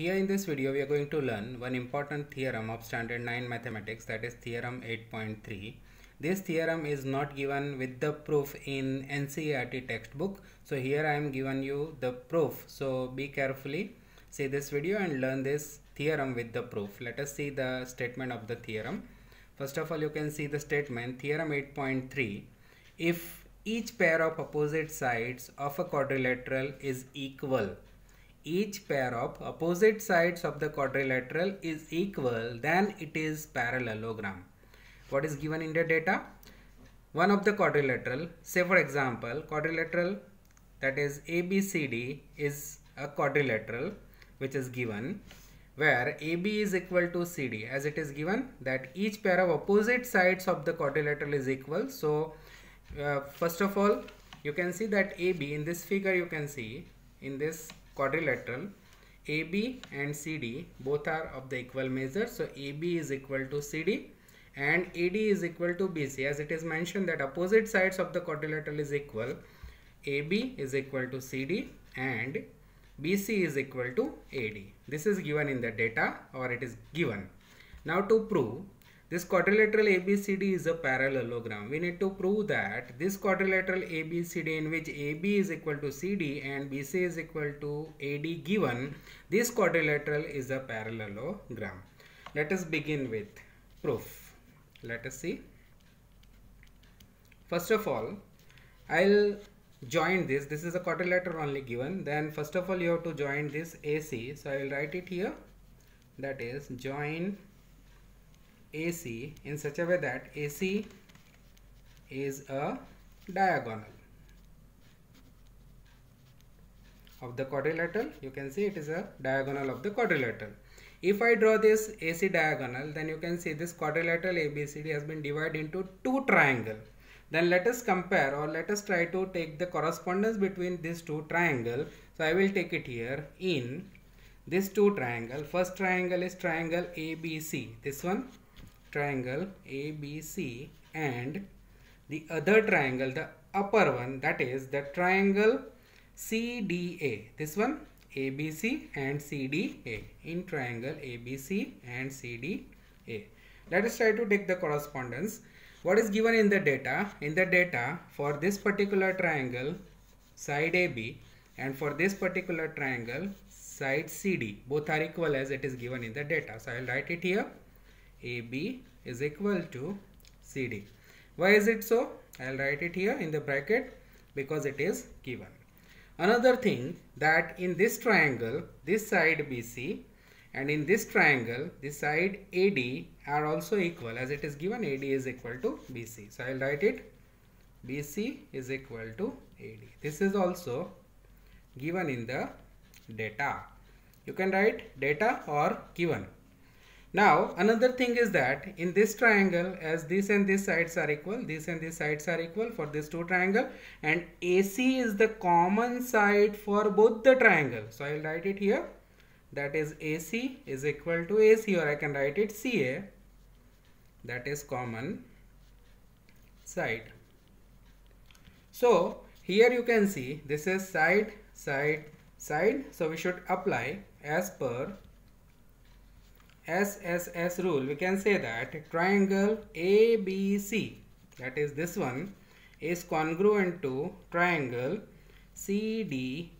Here in this video we are going to learn one important theorem of standard 9 mathematics that is theorem 8.3. This theorem is not given with the proof in NCERT textbook. So here I am given you the proof. So be carefully see this video and learn this theorem with the proof. Let us see the statement of the theorem. First of all you can see the statement theorem 8.3 if each pair of opposite sides of a quadrilateral is equal each pair of opposite sides of the quadrilateral is equal then it is parallelogram what is given in the data one of the quadrilateral say for example quadrilateral that is abcd is a quadrilateral which is given where AB is equal to CD as it is given that each pair of opposite sides of the quadrilateral is equal. So uh, first of all you can see that AB in this figure you can see in this quadrilateral AB and CD both are of the equal measure. So AB is equal to CD and AD is equal to BC as it is mentioned that opposite sides of the quadrilateral is equal. AB is equal to CD and BC is equal to AD. This is given in the data or it is given. Now to prove this quadrilateral ABCD is a parallelogram. We need to prove that this quadrilateral ABCD in which AB is equal to CD and BC is equal to AD given, this quadrilateral is a parallelogram. Let us begin with proof. Let us see. First of all, I'll join this this is a quadrilateral only given then first of all you have to join this AC so I will write it here that is join AC in such a way that AC is a diagonal. Of the quadrilateral you can see it is a diagonal of the quadrilateral. If I draw this AC diagonal then you can see this quadrilateral ABCD has been divided into two triangle. Then let us compare or let us try to take the correspondence between these two triangle. So i will take it here in this two triangle. First triangle is triangle abc this one triangle abc and the other triangle the upper one that is the triangle cda this one abc and cda in triangle abc and cda let us try to take the correspondence. What is given in the data? In the data for this particular triangle side AB and for this particular triangle side CD both are equal as it is given in the data. So I will write it here AB is equal to CD why is it so I will write it here in the bracket because it is given another thing that in this triangle this side BC and in this triangle the side AD are also equal as it is given AD is equal to BC. So I will write it BC is equal to AD. This is also given in the data. You can write data or given. Now another thing is that in this triangle as this and this sides are equal, this and this sides are equal for this two triangle and AC is the common side for both the triangle. So I will write it here that is AC is equal to AC or I can write it CA that is common side. So here you can see this is side side side so we should apply as per SSS rule we can say that triangle ABC that is this one is congruent to triangle CDA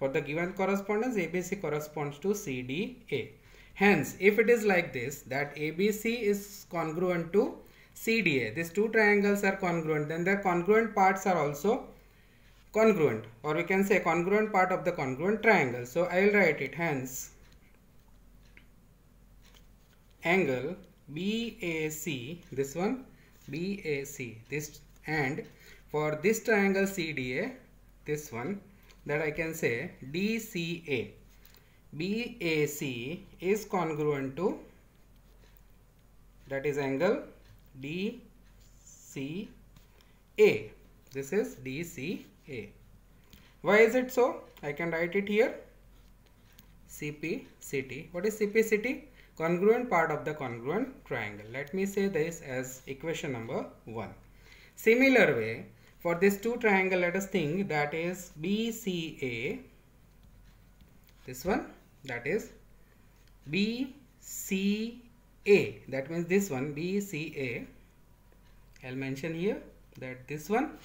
for the given correspondence, ABC corresponds to CDA. Hence, if it is like this, that ABC is congruent to CDA, these two triangles are congruent, then their congruent parts are also congruent or we can say congruent part of the congruent triangle. So, I will write it hence angle BAC, this one BAC, this and for this triangle CDA, this one that I can say DCA. BAC is congruent to that is angle DCA. This is DCA. Why is it so? I can write it here. CPCT. What is CPCT? Congruent part of the congruent triangle. Let me say this as equation number 1. Similar way, for this two triangle let us think that is BCA this one that is BCA that means this one BCA I'll mention here that this one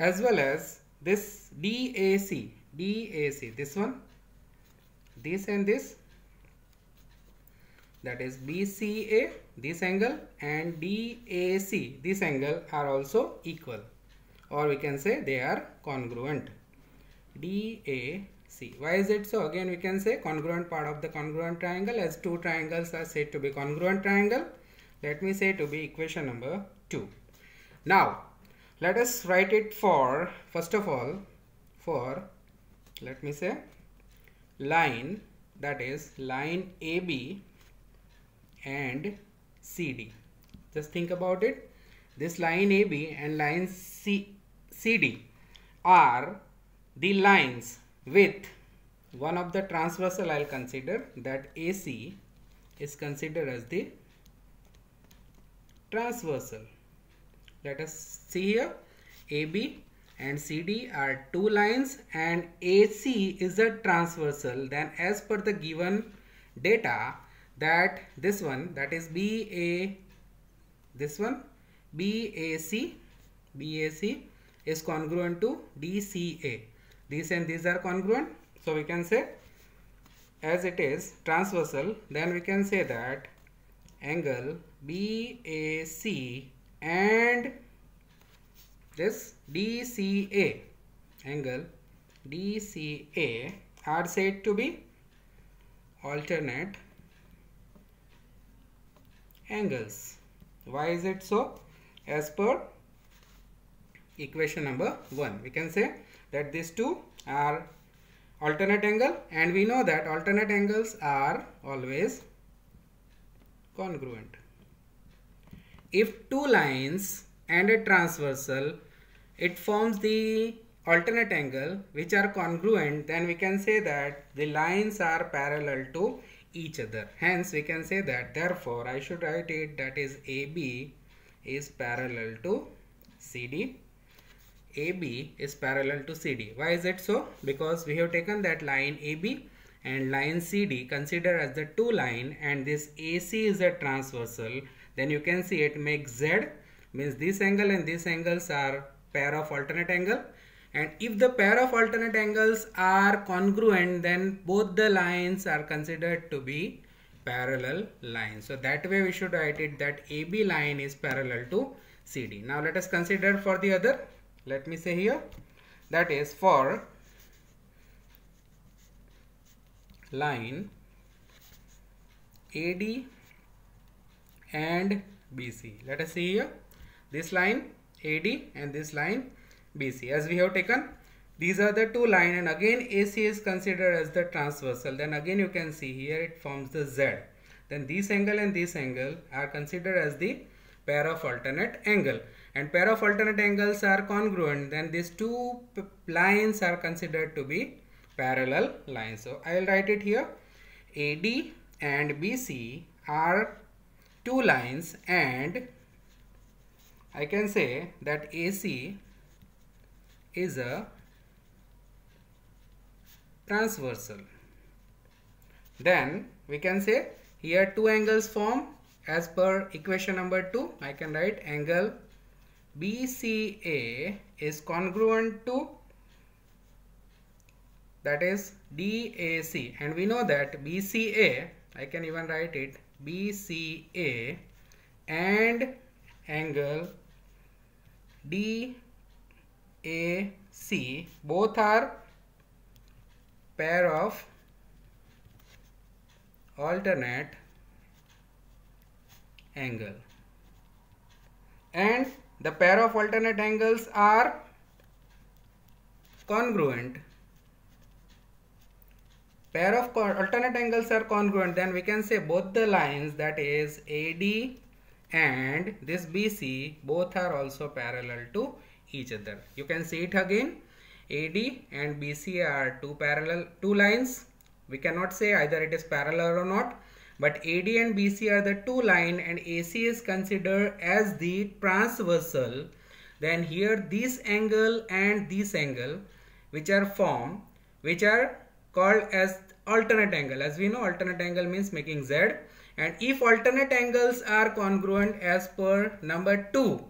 as well as this DAC DAC this one this and this that is BCA this angle and DAC this angle are also equal. Or we can say they are congruent. DAC why is it so? Again we can say congruent part of the congruent triangle as two triangles are said to be congruent triangle. Let me say to be equation number 2 now let us write it for first of all for let me say line that is line AB and CD. Just think about it. This line AB and line C, CD are the lines with one of the transversal I'll consider that AC is considered as the transversal. Let us see here AB and CD are two lines and AC is a transversal then as per the given data that this one that is BA this one BAC BAC is congruent to DCA these and these are congruent. So we can say as it is transversal then we can say that angle BAC and this DCA angle DCA are said to be alternate angles. Why is it so? As per equation number 1 we can say that these two are alternate angle and we know that alternate angles are always congruent. If two lines and a transversal it forms the alternate angle which are congruent then we can say that the lines are parallel to each other. Hence we can say that therefore I should write it that is AB is parallel to CD AB is parallel to CD why is it so? Because we have taken that line AB and line CD consider as the two line and this AC is a transversal. Then you can see it makes Z. Means this angle and this angles are pair of alternate angle and if the pair of alternate angles are congruent then both the lines are considered to be parallel lines. So that way we should write it that AB line is parallel to CD now let us consider for the other. Let me say here that is for line AD and BC let us see here. This line AD and this line BC. As we have taken, these are the two line and again AC is considered as the transversal. Then again you can see here it forms the Z. Then this angle and this angle are considered as the pair of alternate angle. And pair of alternate angles are congruent. Then these two lines are considered to be parallel lines. So I will write it here. AD and BC are two lines and I can say that AC is a transversal. Then we can say here two angles form as per equation number 2 I can write angle BCA is congruent to that is DAC and we know that BCA I can even write it BCA and angle DAC both are pair of alternate angle. And the pair of alternate angles are congruent. Pair of alternate angles are congruent then we can say both the lines that is AD and this BC both are also parallel to each other. You can see it again AD and BC are two parallel two lines. We cannot say either it is parallel or not but AD and BC are the two line and AC is considered as the transversal then here this angle and this angle which are formed which are called as alternate angle as we know alternate angle means making z and if alternate angles are congruent as per number 2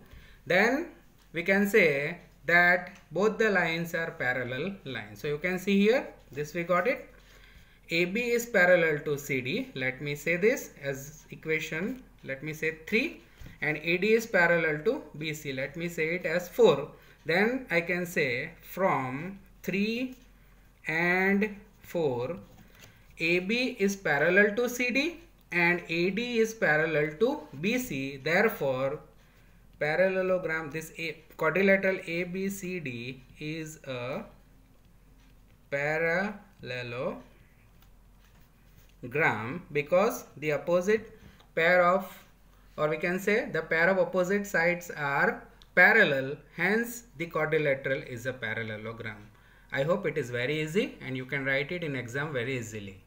then we can say that both the lines are parallel lines. So you can see here this we got it. AB is parallel to CD let me say this as equation. Let me say 3 and AD is parallel to BC let me say it as 4 then I can say from 3 and 4 AB is parallel to CD and AD is parallel to BC therefore parallelogram this a, quadrilateral ABCD is a parallelogram because the opposite pair of or we can say the pair of opposite sides are parallel hence the quadrilateral is a parallelogram. I hope it is very easy and you can write it in exam very easily.